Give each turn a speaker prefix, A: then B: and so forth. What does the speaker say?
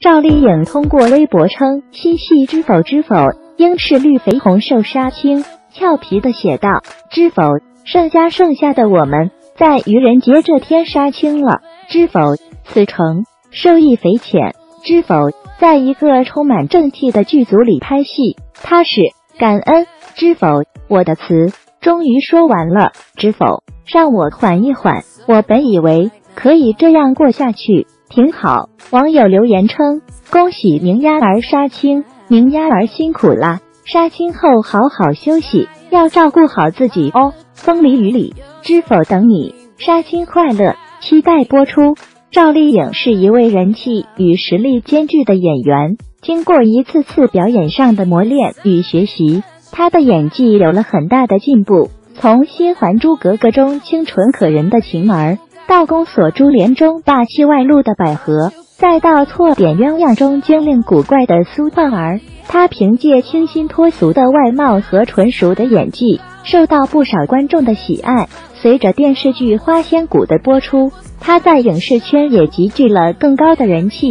A: 赵丽颖通过微博称新戏《知否知否》应是绿肥红瘦杀青，俏皮的写道：“知否，剩下剩下的我们在愚人节这天杀青了。知否，此城受益匪浅。知否，在一个充满正气的剧组里拍戏，踏实感恩。知否，我的词终于说完了。知否，让我缓一缓。我本以为可以这样过下去。”挺好，网友留言称：“恭喜明丫儿杀青，明丫儿辛苦啦！杀青后好好休息，要照顾好自己哦。”风里雨里，知否等你，杀青快乐，期待播出。赵丽颖是一位人气与实力兼具的演员，经过一次次表演上的磨练与学习，她的演技有了很大的进步。从《新还珠格格》中清纯可人的晴儿。到宫锁珠帘中霸气外露的百合，再到错点鸳鸯中精灵古怪的苏焕儿，她凭借清新脱俗的外貌和纯熟的演技，受到不少观众的喜爱。随着电视剧《花千骨》的播出，她在影视圈也集聚了更高的人气。